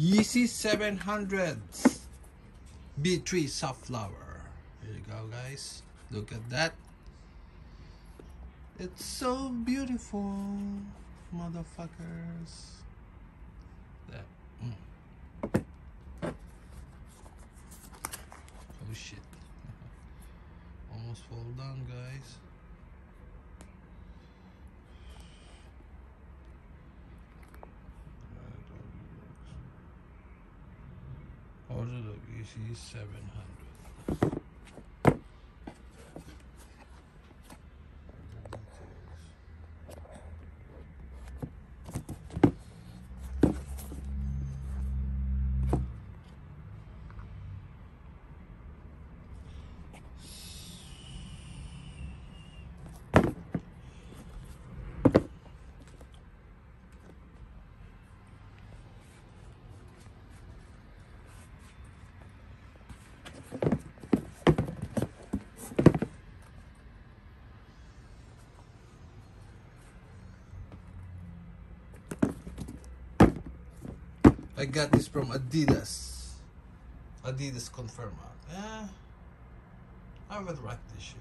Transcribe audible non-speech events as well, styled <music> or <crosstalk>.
Yeezy 700 V3 Sunflower. Here you go, guys. Look at that. It's so beautiful, motherfuckers. That. Mm. Oh shit. <laughs> Almost fall down, guys. Order the VC 700. I got this from Adidas. Adidas confirm. Yeah, I would rock this shit.